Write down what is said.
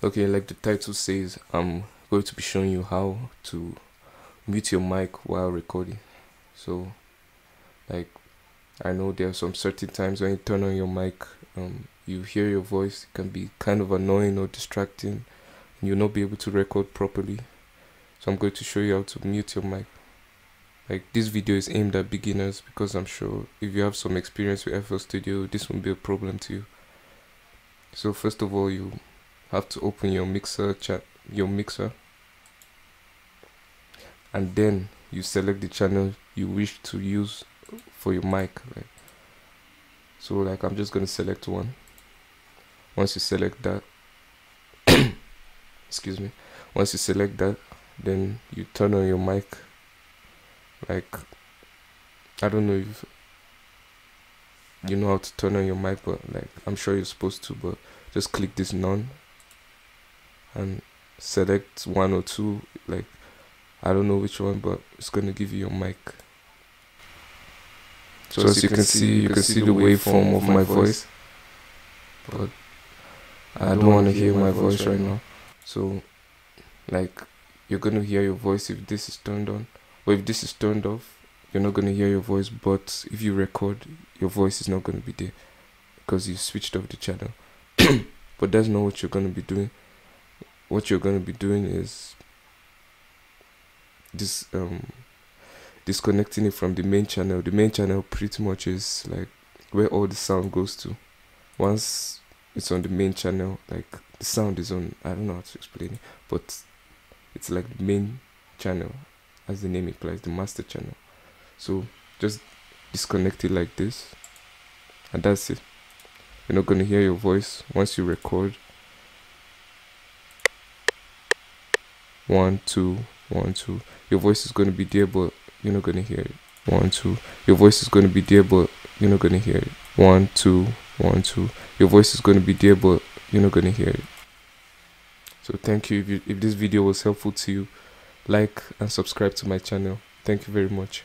Okay, like the title says, I'm going to be showing you how to mute your mic while recording. So, like, I know there are some certain times when you turn on your mic, um, you hear your voice, it can be kind of annoying or distracting, and you'll not be able to record properly. So, I'm going to show you how to mute your mic. Like, this video is aimed at beginners because I'm sure if you have some experience with FL Studio, this won't be a problem to you. So, first of all, you have to open your mixer chat your mixer. And then you select the channel you wish to use for your mic like so like i'm just going to select one. Once you select that excuse me. Once you select that then you turn on your mic. Like i don't know if you know how to turn on your mic but like i'm sure you're supposed to but just click this none and select one or two like I don't know which one but it's gonna give you your mic. So, so as you can see you can see the waveform of my voice. But I don't want to hear my voice right now. So like you're gonna hear your voice if this is turned on. Or if this is turned off you're not gonna hear your voice but if you record your voice is not gonna be there because you switched off the channel. But that's not what you're gonna be doing what you're going to be doing is this um disconnecting it from the main channel. The main channel pretty much is like where all the sound goes to. Once it's on the main channel like the sound is on i don't know how to explain it but it's like the main channel as the name implies the master channel. So just disconnect it like this and that's it. You're not going to hear your voice once you record one two one two. Your voice is going to be there but you're not going to hear it. One two. Your voice is going to be there but you're not going to hear it. One two one two. Your voice is going to be there but you're not going to hear it. So thank you. If, you if this video was helpful to you like and subscribe to my channel. Thank you very much